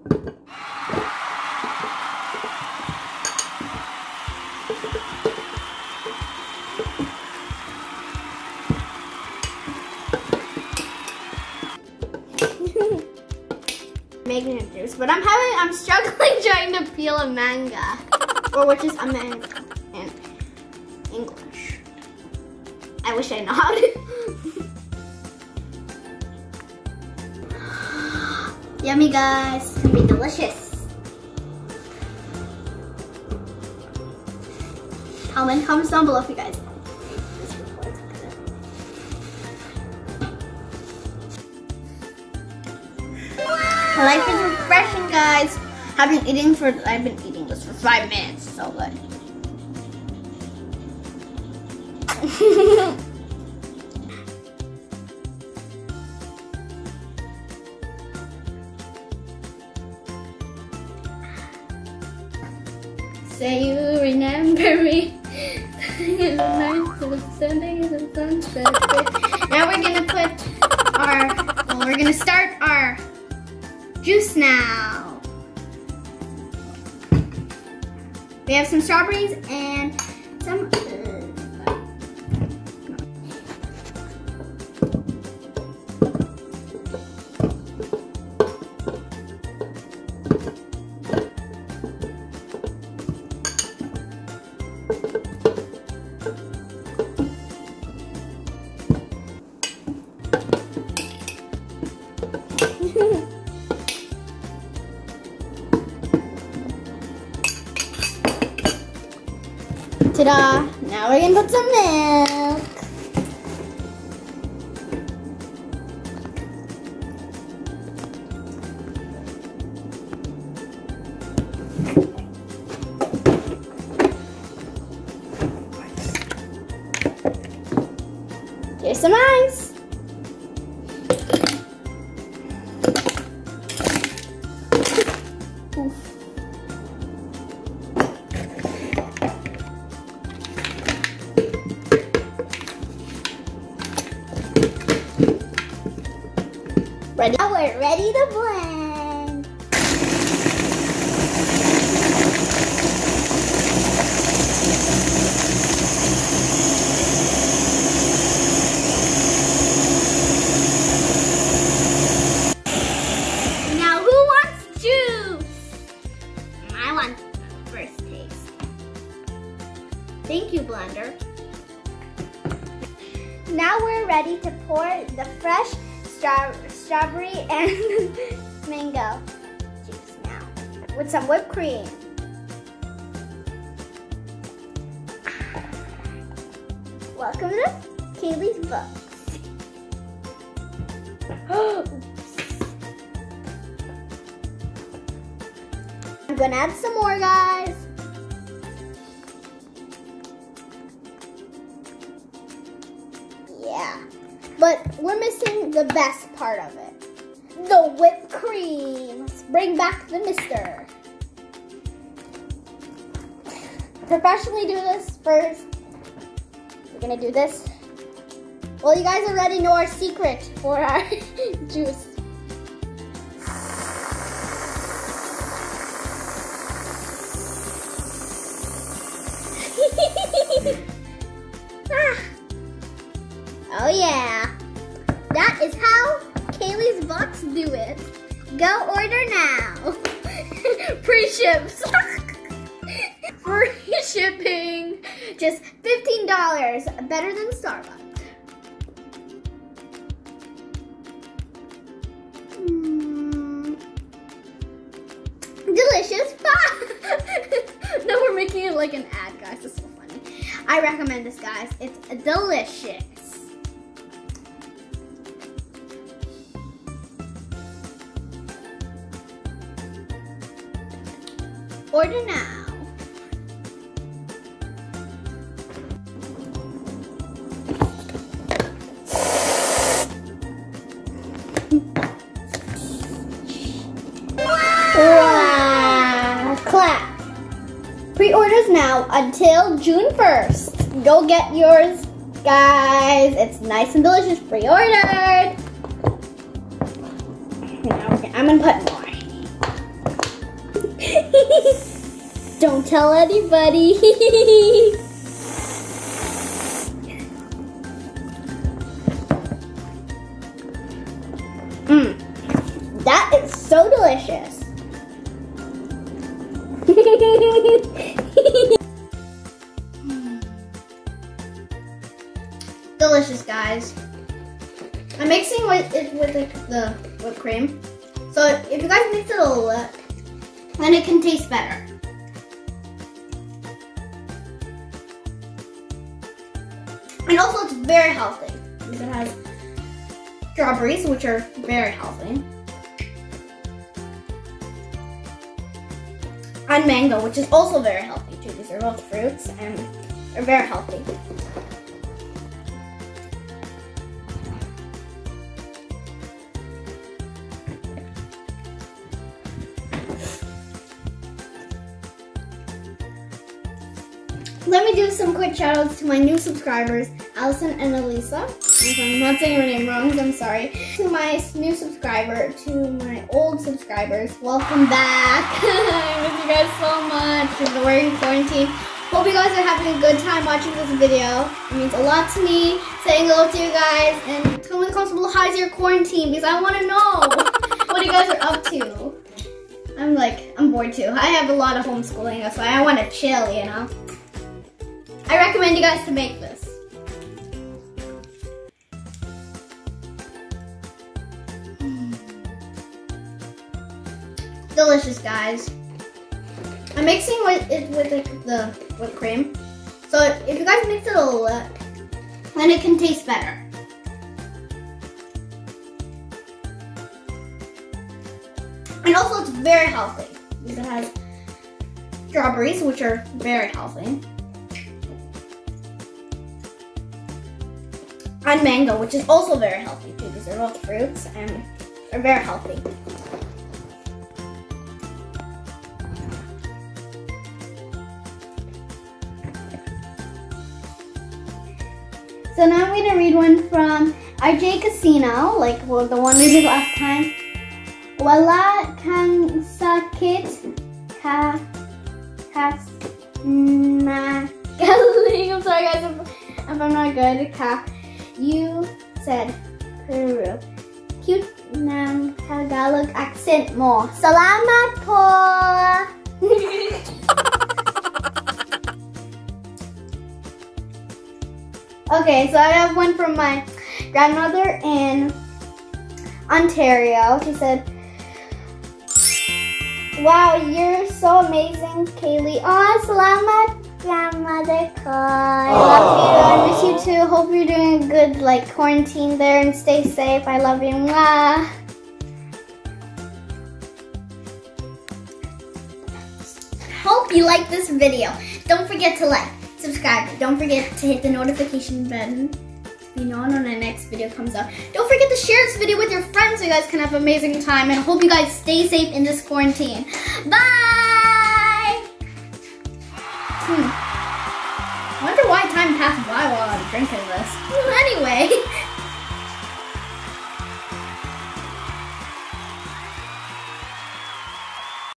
making a juice, but I'm having, I'm struggling trying to peel a manga, or which is a mango in English. I wish I know Yummy guys, it's gonna be delicious. Comment, comments down below if you guys Life is refreshing, guys. I've been eating for I've been eating this for five minutes. So good. Say you remember me. now we're gonna put our, well, we're gonna start our juice now. We have some strawberries and Ta-da! Now we're gonna put some milk. Here's some ice. Ready? Now we're ready to blend. Now who wants juice? I want first taste. Thank you, blender. Now we're ready to pour the fresh straw strawberry and mango juice now with some whipped cream. Welcome to Kaylee's Books. I'm gonna add some more, guys. But we're missing the best part of it. The whipped cream. Let's bring back the mister. Professionally do this first. We're gonna do this. Well, you guys already know our secret for our juice. Just $15. Better than Starbucks. Mm. Delicious pie. no, we're making it like an ad, guys. It's so funny. I recommend this, guys. It's delicious. Order now. Until June 1st. Go get yours, guys. It's nice and delicious. Pre-ordered. I'm gonna put more. don't tell anybody. Mmm, that is so delicious. guys. I'm mixing with it with the, the whipped cream. So if you guys mix it a little bit, then it can taste better. And also it's very healthy because it has strawberries, which are very healthy. And mango, which is also very healthy too. These are both fruits and they're very healthy. Let me do some quick shout outs to my new subscribers, Allison and Elisa. If I'm not saying your name wrong, I'm sorry. To my new subscriber, to my old subscribers, welcome back. I miss you guys so much. We're in quarantine. Hope you guys are having a good time watching this video. It means a lot to me. Saying hello to you guys and tell me in the comments below how's your quarantine because I want to know what you guys are up to. I'm like, I'm bored too. I have a lot of homeschooling, that's why I want to chill, you know. I recommend you guys to make this. Mm. Delicious, guys. I'm mixing with it with the, the whipped cream. So if you guys mix it a little then it can taste better. And also it's very healthy because it has strawberries, which are very healthy. And mango, which is also very healthy too. These are both fruits and are very healthy. So now I'm gonna read one from RJ Casino, like well, the one we did last time. Wala kang sakit ka kas na galing. I'm sorry guys if, if I'm not good. Ka you said Peru. Cute ng Tagalog accent mo. Salamat po! okay, so I have one from my grandmother in Ontario. She said, Wow, you're so amazing, Kaylee. Oh, salamat grandmother. I love you. I miss you too. Hope you're doing a good like quarantine there and stay safe. I love you. Mwah. Hope you like this video. Don't forget to like, subscribe. Don't forget to hit the notification button you know when the next video comes up. Don't forget to share this video with your friends so you guys can have an amazing time and I hope you guys stay safe in this quarantine. Bye! Hmm. Wonder why time passed by while I'm drinking this. Anyway.